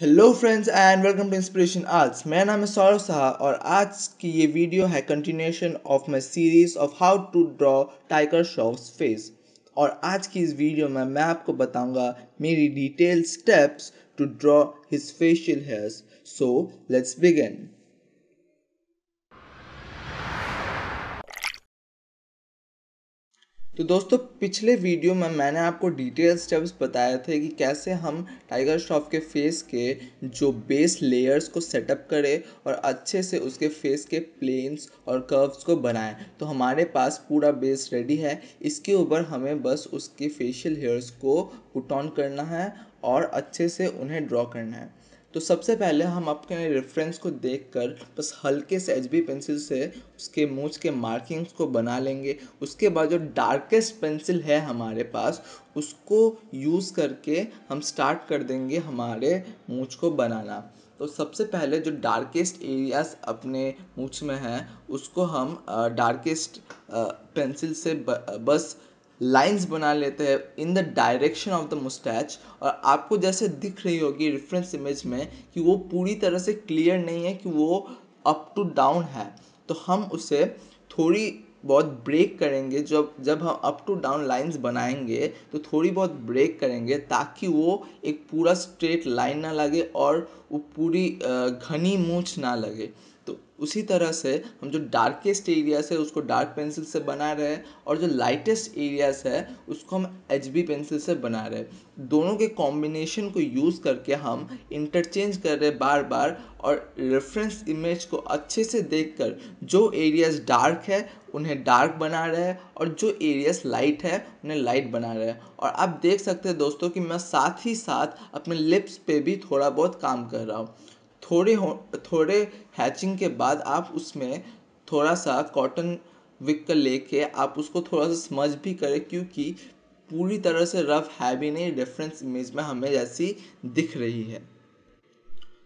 Hello friends and welcome to inspiration arts मेरा नाम है सौरभ साहा और आज की ये वीडियो है continuation of my series of how to draw Tiger Shroff's face और आज की इस वीडियो में मैं आपको बताऊँगा मेरी detail steps to draw his facial hairs so let's begin तो दोस्तों, पिछले वीडियो में मैंने आपको डिटेल स्टेप्स बताए थे कि कैसे हम टाइगर श्रॉफ के फेस के जो बेस लेयर्स को सेटअप करें और अच्छे से उसके फेस के प्लेन्स और कर्व्स को बनाएँ। तो हमारे पास पूरा बेस रेडी है। इसके ऊपर हमें बस उसके फेशियल हेयर्स को पुट ऑन करना है और अच्छे से उन्हें ड्रॉ करना है। तो सबसे पहले हम अपने रेफरेंस को देखकर, बस हल्के से एच बी पेंसिल से उसके मूछ के मार्किंग्स को बना लेंगे। उसके बाद जो डार्केस्ट पेंसिल है हमारे पास, उसको यूज़ करके हम स्टार्ट कर देंगे हमारे मूछ को बनाना। तो सबसे पहले जो डार्केस्ट एरियाज़ अपने मूछ में हैं, उसको हम डार्केस्ट पेंसिल से बस लाइंस बना लेते हैं in the direction of the moustache और आपको जैसे दिख रही होगी रेफरेंस इमेज में कि वो पूरी तरह से क्लियर नहीं है कि वो अप टू डाउन है। तो हम उसे थोड़ी बहुत ब्रेक करेंगे जब जब हम अप टू डाउन लाइंस बनाएँगे तो थोड़ी बहुत ब्रेक करेंगे ताकि वो एक पूरा स्ट्रेट लाइन ना लगे और वो पूरी घनी मूछ ना लगे। उसी तरह से हम जो डार्केस्ट एरियाज़ है, उसको डार्क पेंसिल से बना रहे हैं और जो लाइटेस्ट एरियाज़ है, उसको हम एच बी पेंसिल से बना रहे हैं। दोनों के कॉम्बिनेशन को यूज़ करके हम इंटरचेंज कर रहे हैं बार बार और रेफरेंस इमेज को अच्छे से देखकर जो एरियाज़ डार्क है, उन्हें डार्क बना रहे हैं और जो एरियाज़ लाइट है, उन्हें लाइट बना रहे हैं। और आप देख सकते हैं दोस्तों कि मैं साथ ही साथ अपने लिप्स पे भी थोड़ा बहुत काम कर रहा हूँ। थोड़े हो, थोड़े हैचिंग के बाद आप उसमें थोड़ा सा कॉटन विक कर लेके आप उसको थोड़ा सा समझ भी करें, क्योंकि पूरी तरह से रफ है भी नहीं रेफरेंस इमेज में हमें जैसी दिख रही है।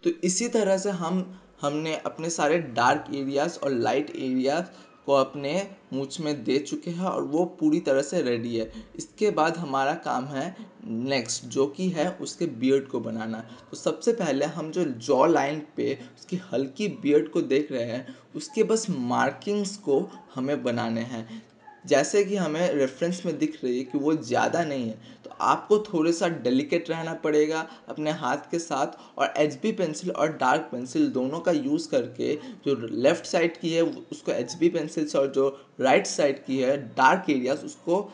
तो इसी तरह से हम, हमने अपने सारे डार्क एरियाज़ और लाइट एरियाज़ को अपने मूछ में दे चुके हैं और वो पूरी तरह से रेडी है। इसके बाद हमारा काम है नेक्स्ट जो कि है उसके बियर्ड को बनाना। तो सबसे पहले हम जो जॉ लाइन पे उसकी हल्की बियर्ड को देख रहे हैं, उसके बस मार्किंग्स को हमें बनाने हैं। जैसे कि हमें रेफरेंस में दिख रही है कि वो ज़्यादा नहीं है तो आपको थोड़ा सा डेलिकेट रहना पड़ेगा अपने हाथ के साथ और एच बी पेंसिल और डार्क पेंसिल दोनों का यूज़ करके जो लेफ़्ट साइड की है, उसको एच बी पेंसिल से और जो राइट साइड की है डार्क एरियाज़ उसको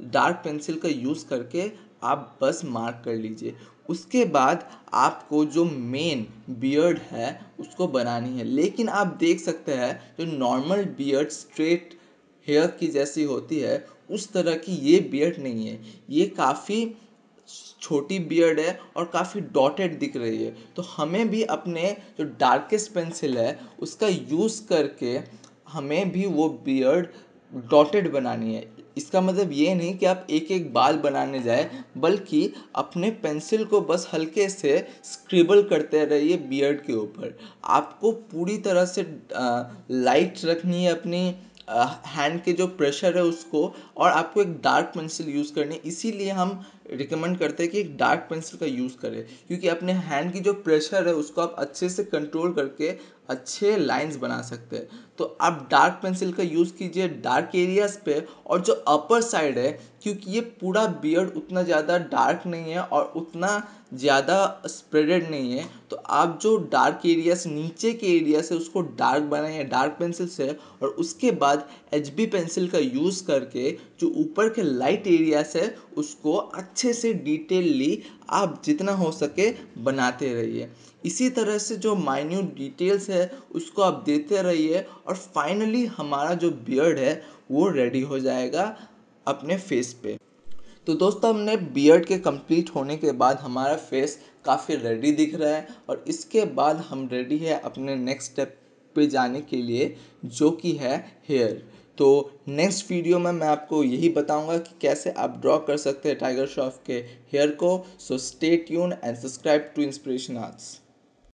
डार्क पेंसिल का यूज़ करके आप बस मार्क कर लीजिए। उसके बाद आपको जो मेन बियर्ड है, उसको बनानी है। लेकिन आप देख सकते हैं, जो नॉर्मल बियर्ड स्ट्रेट हेयर की जैसी होती है, उस तरह की ये बियर्ड नहीं है। ये काफ़ी छोटी बियर्ड है और काफ़ी डॉटेड दिख रही है। तो हमें भी अपने जो डार्केस्ट पेंसिल है, उसका यूज़ करके हमें भी वो बियर्ड डॉटेड बनानी है। इसका मतलब ये नहीं कि आप एक एक बाल बनाने जाए, बल्कि अपने पेंसिल को बस हल्के से स्क्रिबल करते रहिए बियर्ड के ऊपर। आपको पूरी तरह से लाइट रखनी है अपनी हैंड के जो प्रेशर है उसको और आपको एक डार्क पेंसिल यूज़ करनी इसीलिए हम रिकमेंड करते हैं कि एक डार्क पेंसिल का यूज़ करें। क्योंकि अपने हैंड की जो प्रेशर है उसको आप अच्छे से कंट्रोल करके अच्छे लाइंस बना सकते हैं। तो आप डार्क पेंसिल का यूज़ कीजिए डार्क एरियाज़ पे और जो अपर साइड है, क्योंकि ये पूरा बियर्ड उतना ज़्यादा डार्क नहीं है और उतना ज़्यादा स्प्रेडेड नहीं है। तो आप जो डार्क एरियाज़ नीचे के एरिया से उसको डार्क बनाइए डार्क पेंसिल से और उसके बाद एच बी पेंसिल का यूज़ करके जो ऊपर के लाइट एरियाज़ है, उसको अच्छे से डिटेलली आप जितना हो सके बनाते रहिए। इसी तरह से जो माइन्यूट डिटेल्स है, उसको आप देते रहिए और फाइनली हमारा जो बियर्ड है, वो रेडी हो जाएगा अपने फेस पे। तो दोस्तों, हमने बियर्ड के कंप्लीट होने के बाद हमारा फेस काफ़ी रेडी दिख रहा है और इसके बाद हम रेडी है अपने नेक्स्ट स्टेप पे जाने के लिए, जो कि है हेयर तो नेक्स्ट वीडियो में मैं आपको यही बताऊँगा कि कैसे आप ड्रॉ कर सकते हैं टाइगर श्रॉफ के हेयर को। So stay tuned and subscribe to inspiration arts